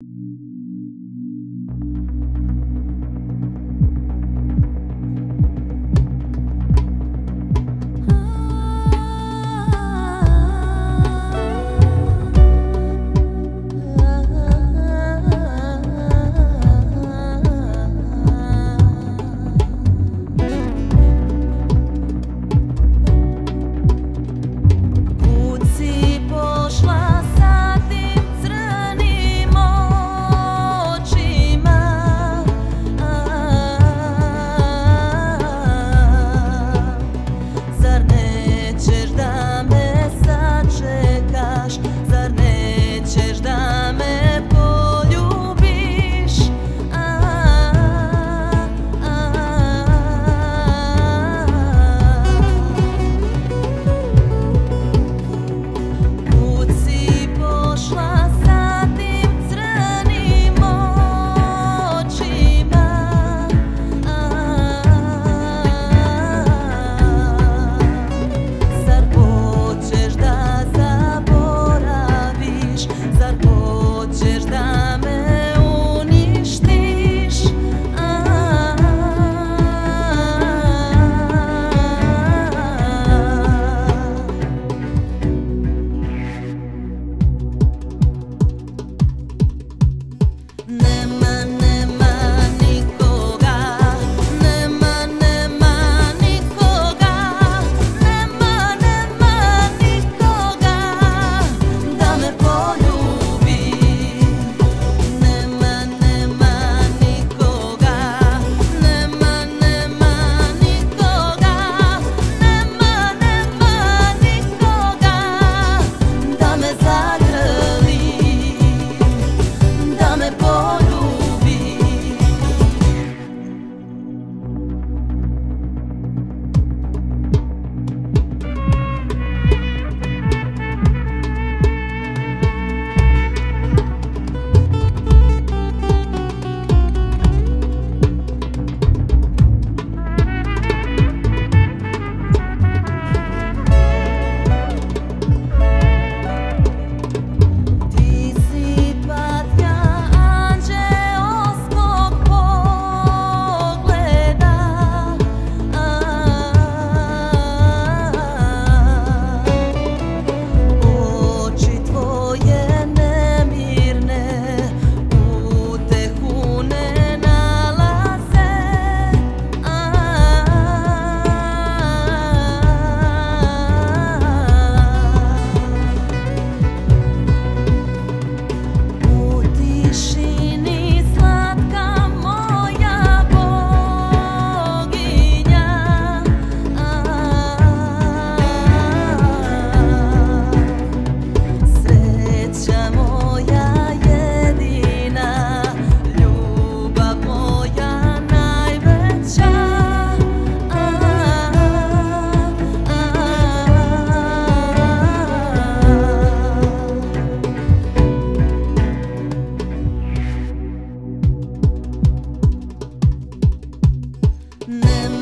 是。Memories